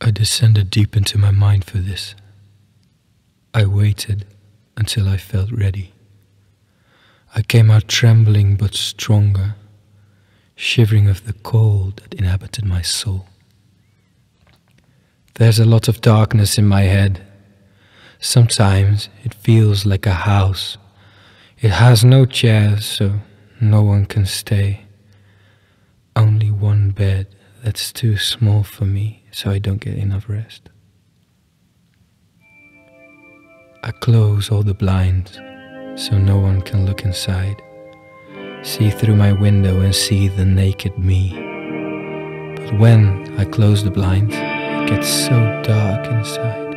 I descended deep into my mind for this. I waited until I felt ready. I came out trembling but stronger, shivering of the cold that inhabited my soul. There's a lot of darkness in my head. Sometimes it feels like a house. It has no chairs, so no one can stay. Only one bed that's too small for me, so I don't get enough rest. I close all the blinds so no one can look inside. See through my window and see the naked me. But when I close the blinds, it gets so dark inside,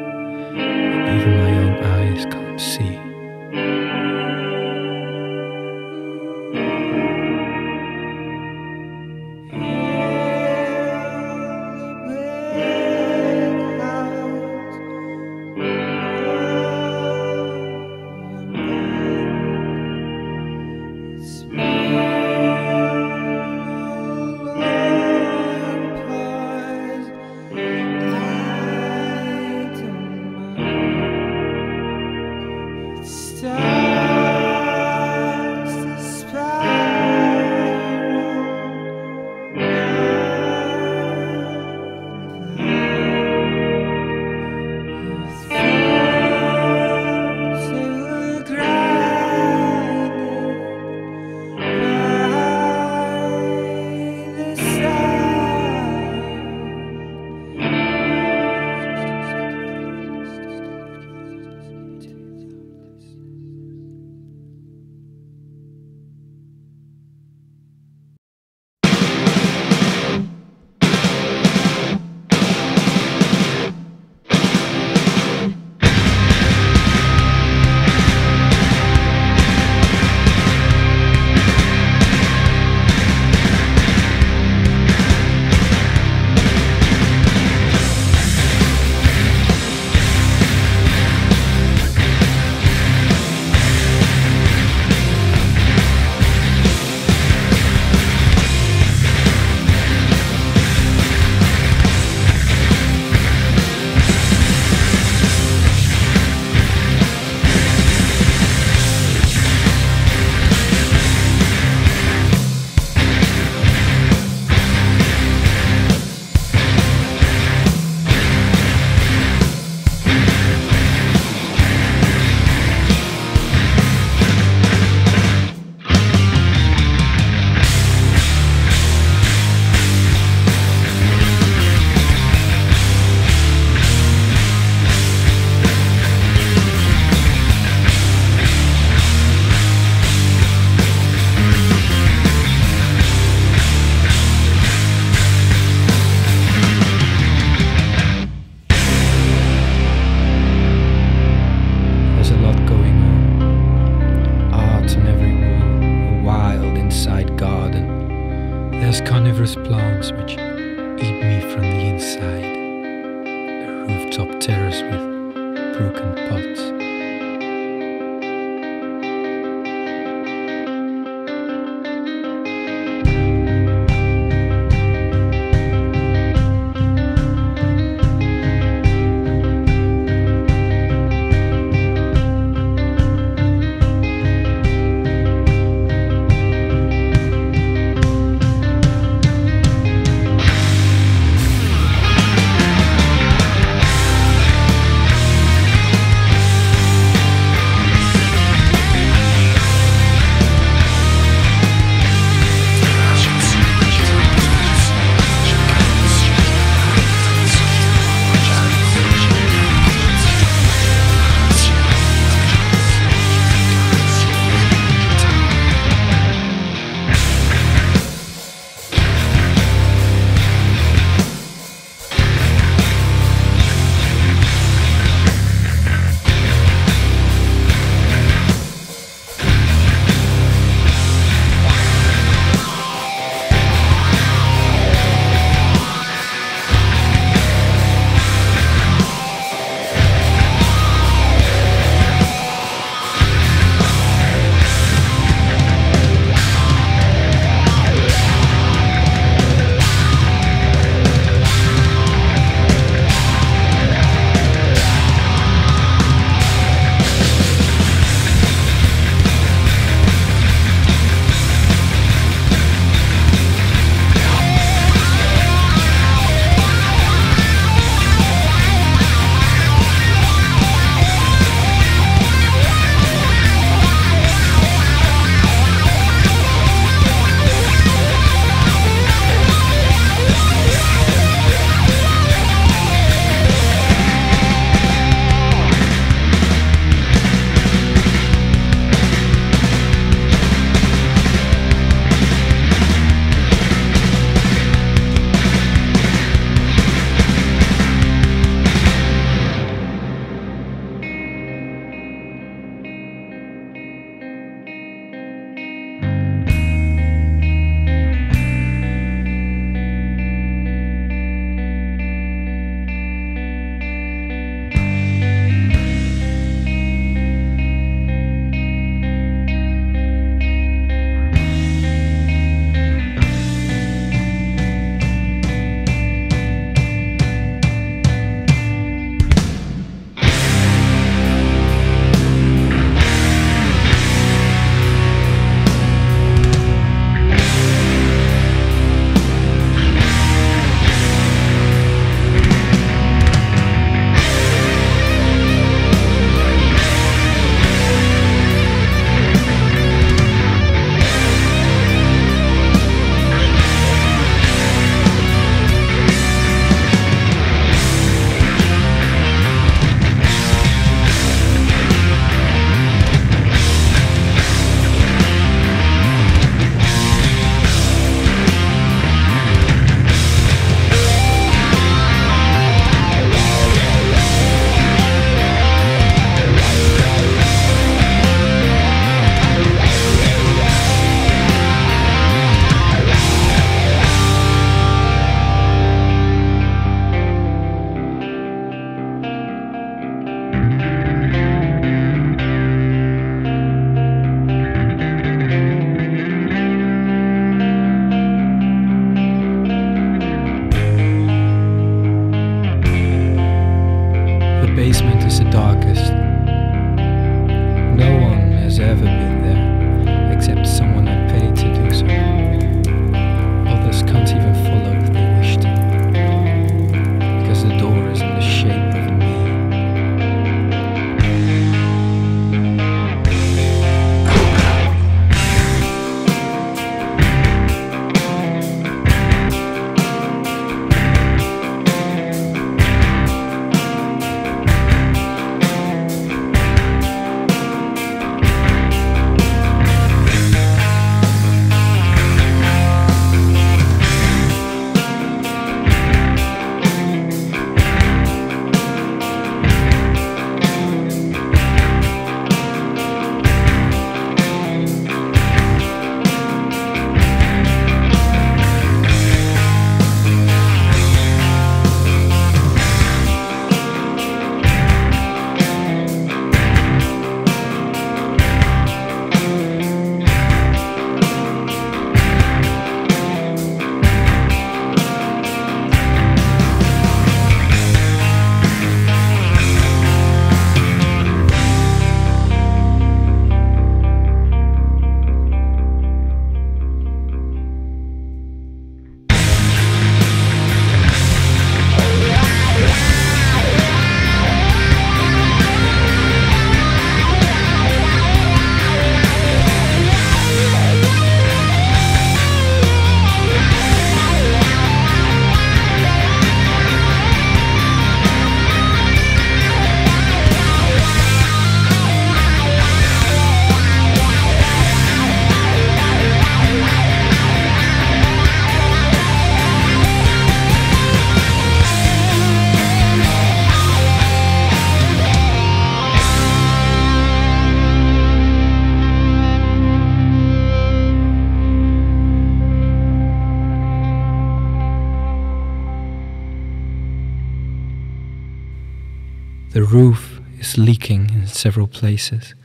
several places.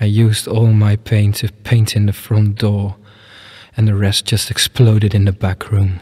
I used all my paint to paint in the front door, and the rest just exploded in the back room.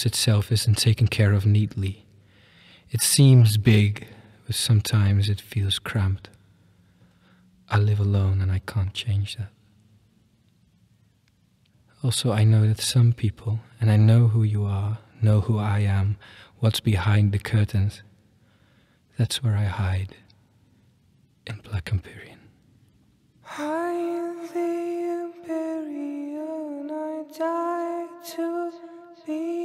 house itself isn't taken care of neatly. It seems big, but sometimes it feels cramped. I live alone and I can't change that. Also, I know that some people, and I know who you are, know who I am, what's behind the curtains. That's where I hide in Black Empyrean. The Empyrean, I die to be.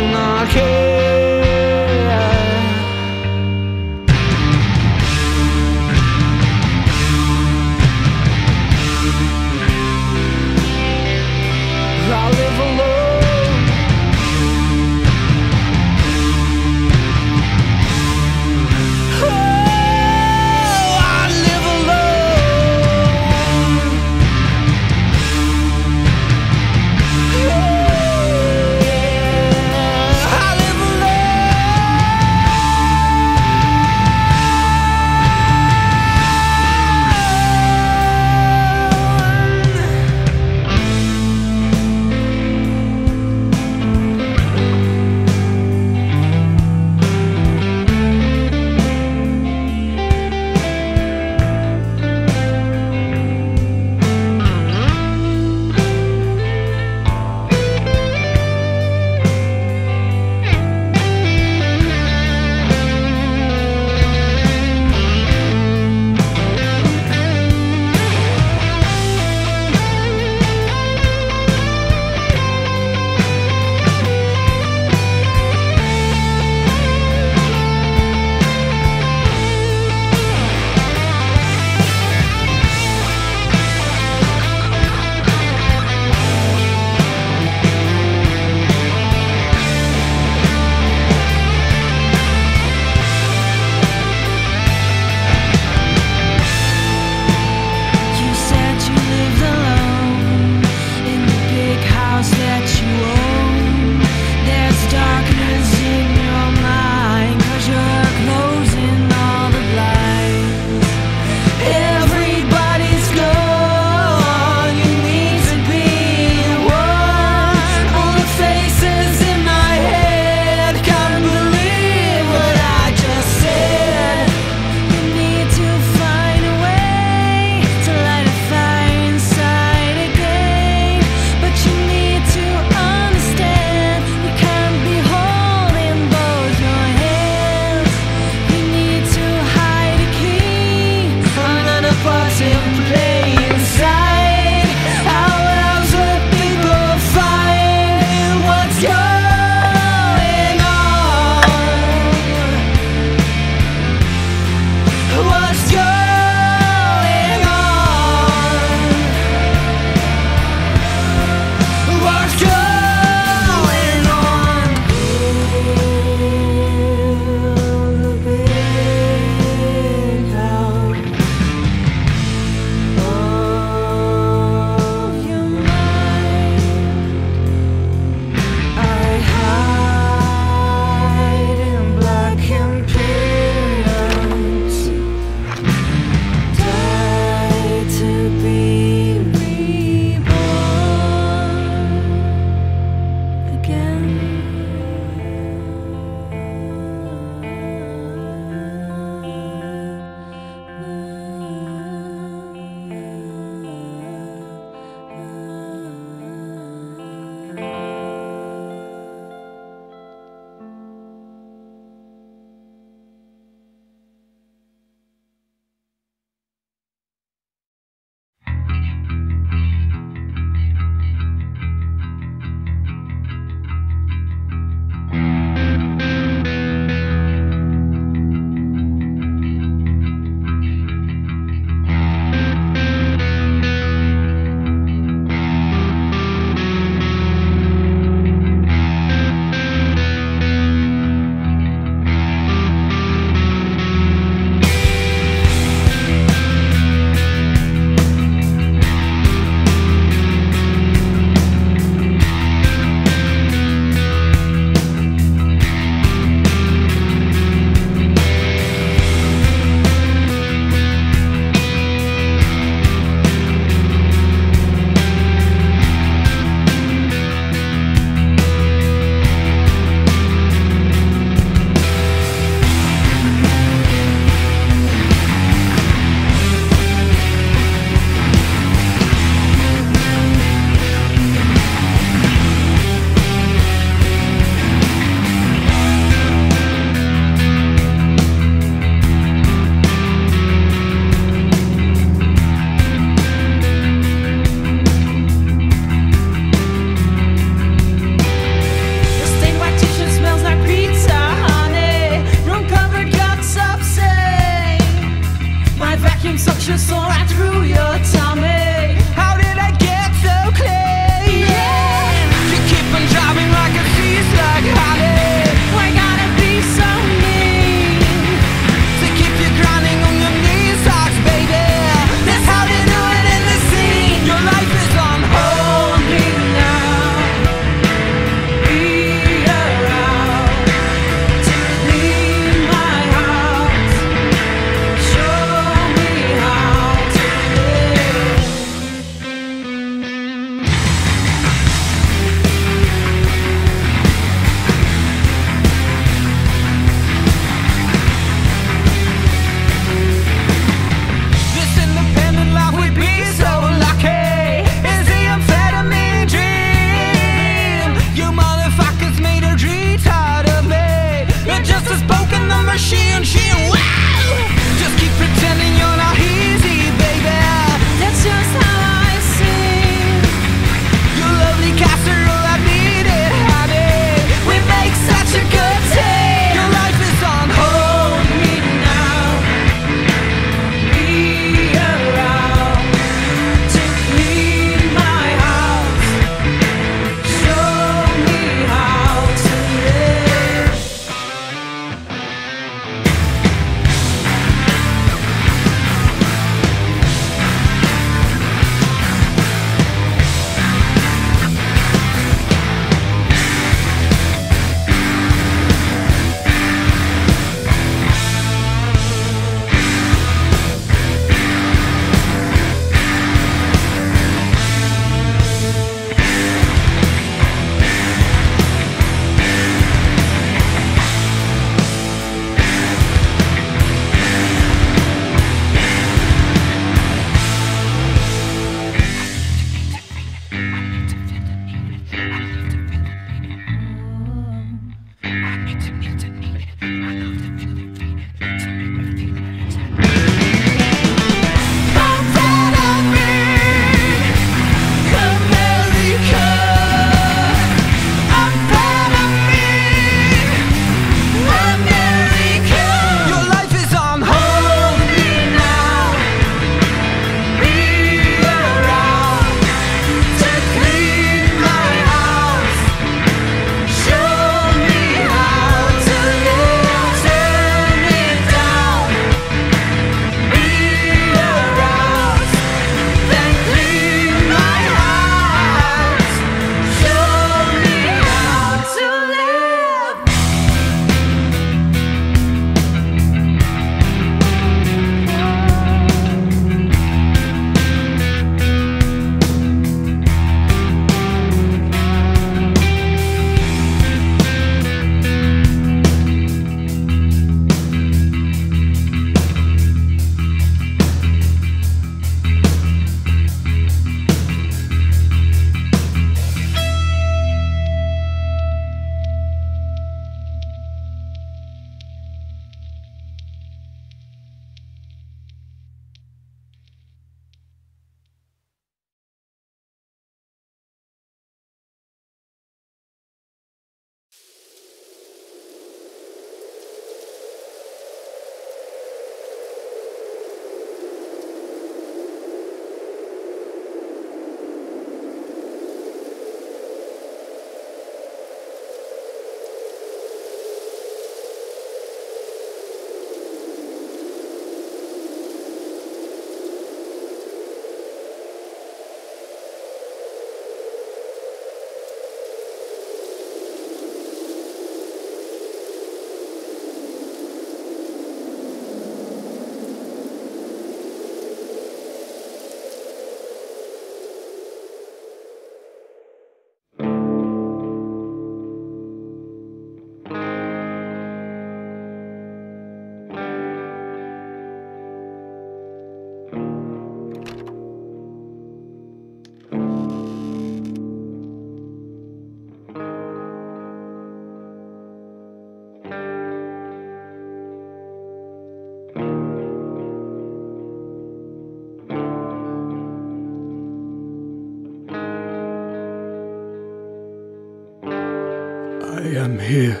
Here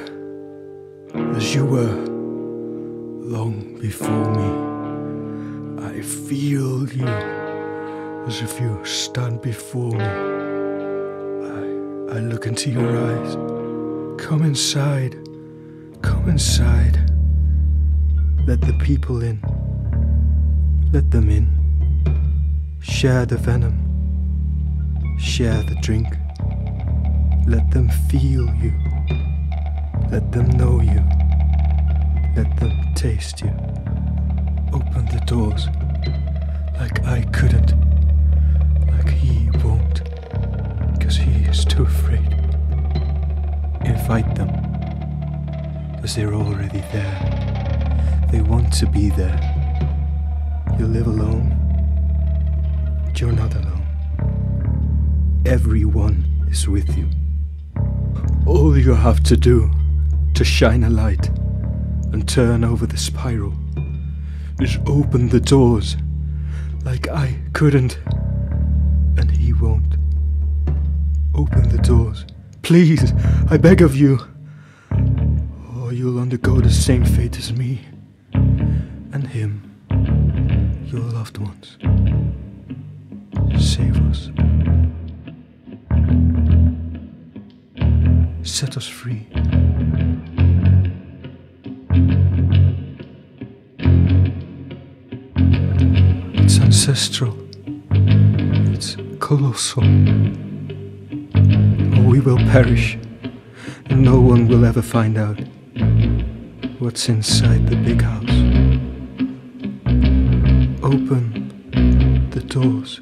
as you were long before me. I feel you as if you stand before me. I, I look into your eyes. Come inside, come inside. Let the people in, let them in. Share the venom, share the drink. Let them feel you. Let them know you. Let them taste you. Open the doors like I couldn't, like he won't, because he is too afraid. Invite them, as they're already there. They want to be there. You live alone, but you're not alone. Everyone is with you. All you have to do to shine a light and turn over the spiral is open the doors like I couldn't and he won't. Open the doors. Please, I beg of you. Or you'll undergo the same fate as me and him, your loved ones. Save us. Set us free. Ancestral. It's colossal. Or we will perish, and no one will ever find out what's inside the big house. Open the doors.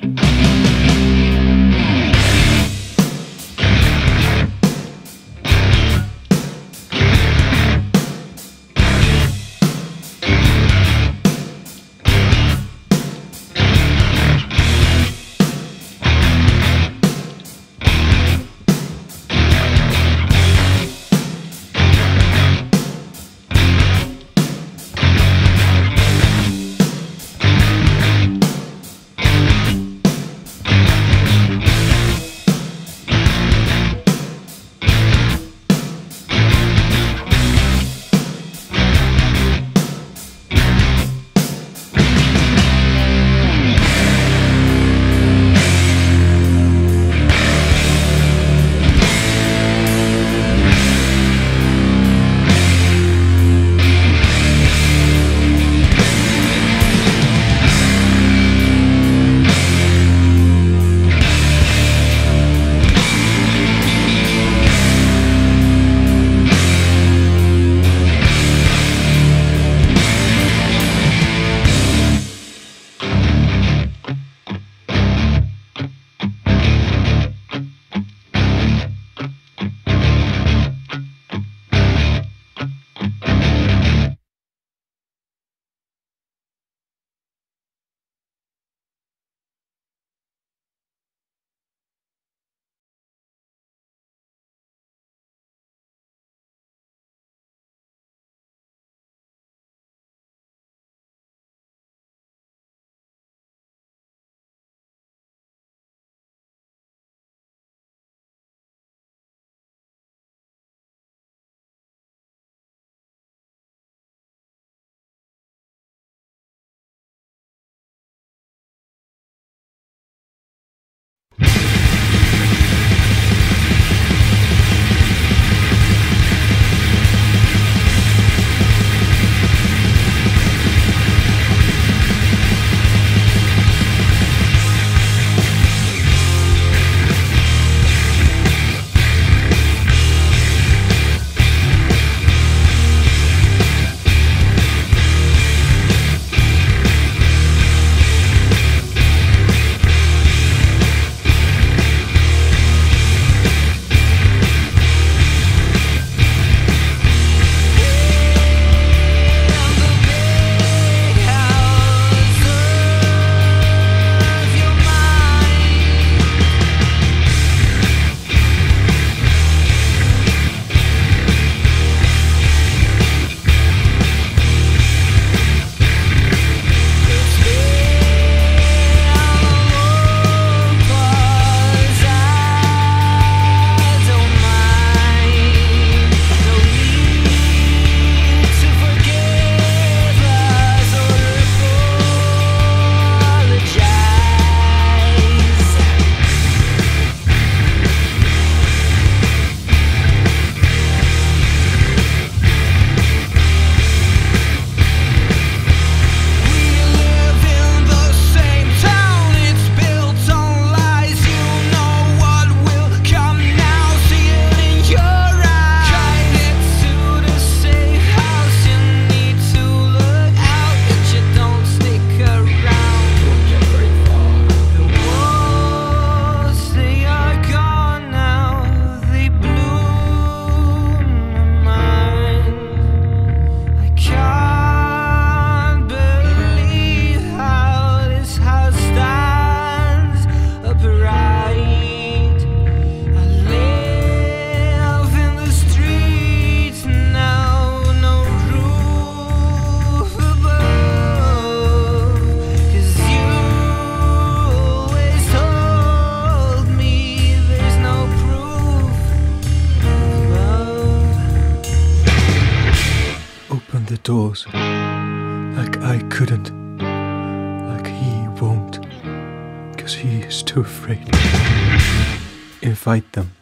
Like I couldn't. Like he won't. Cause he is too afraid. Invite them.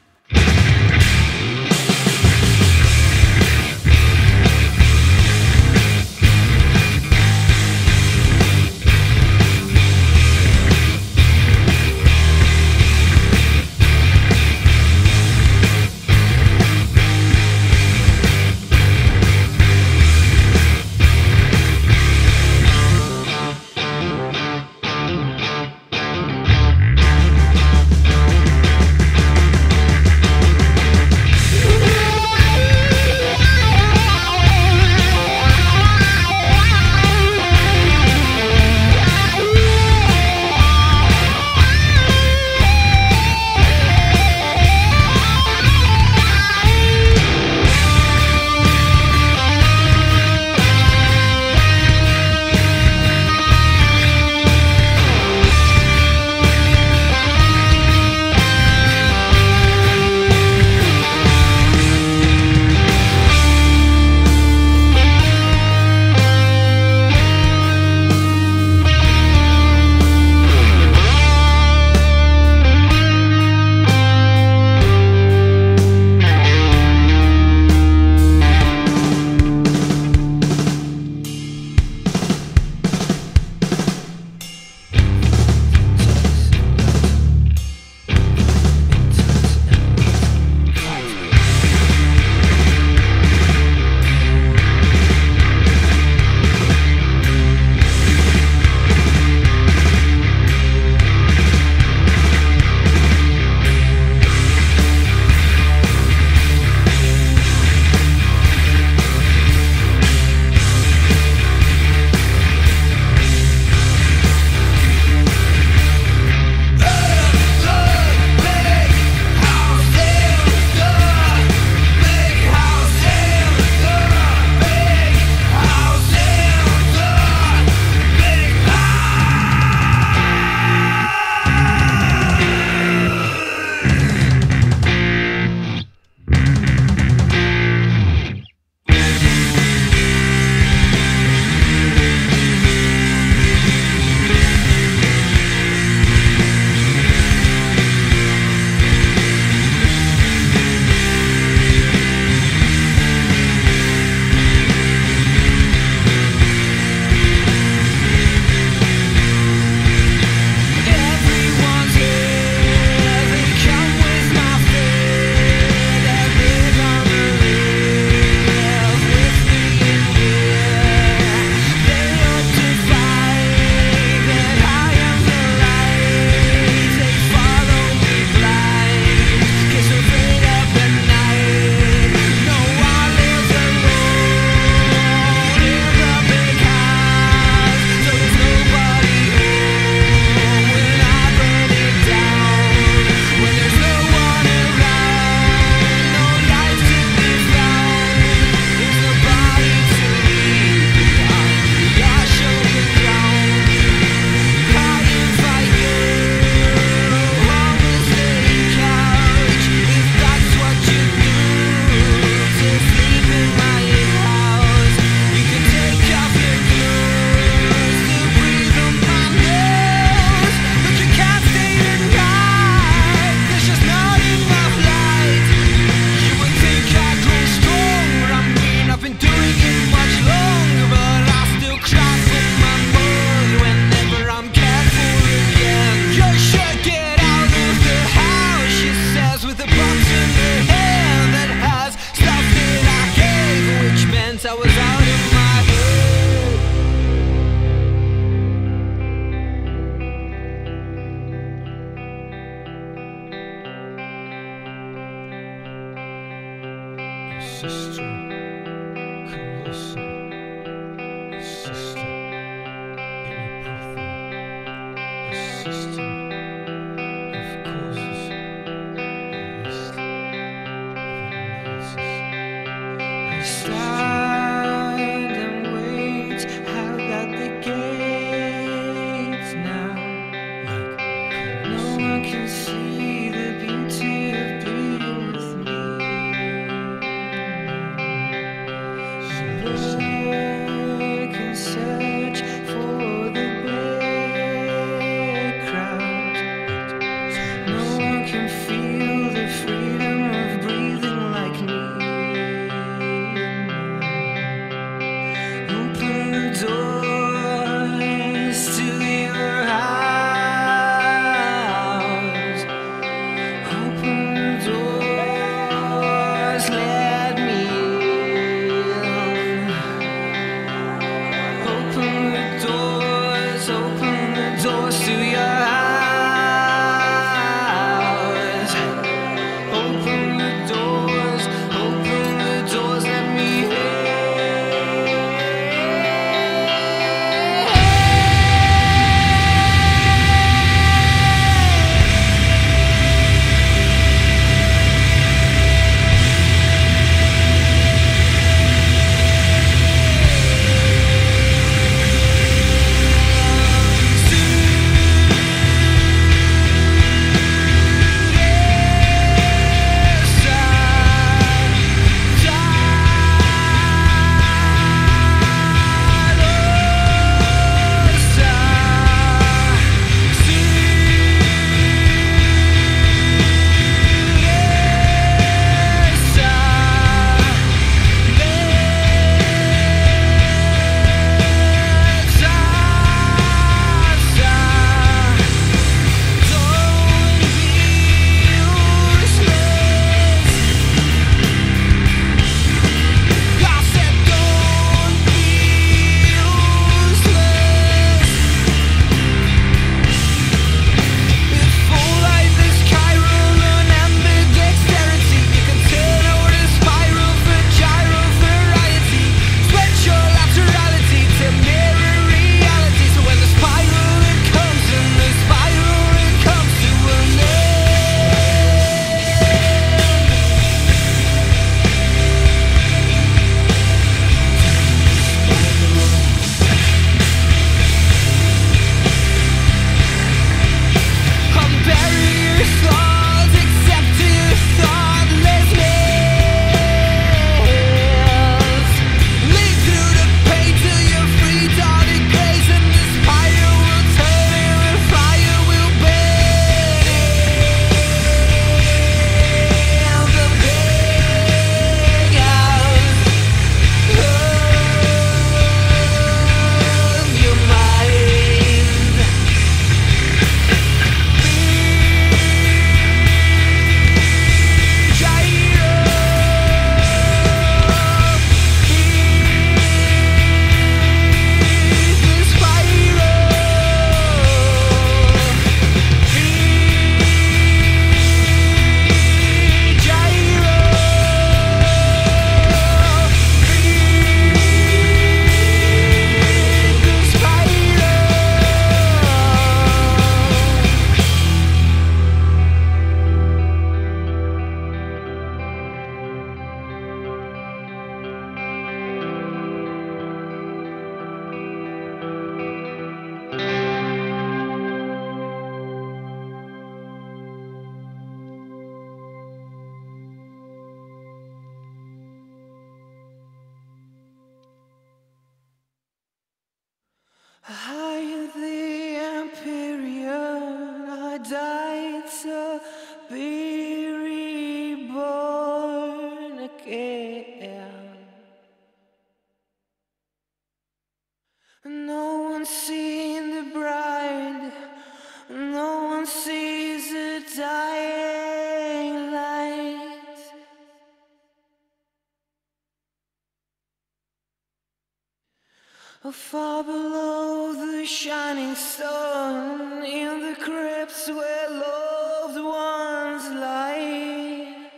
Far below the shining sun, in the crypts where loved ones lie.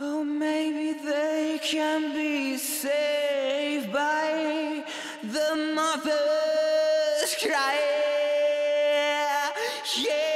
Oh, maybe they can be saved by the mother's cry. Yeah.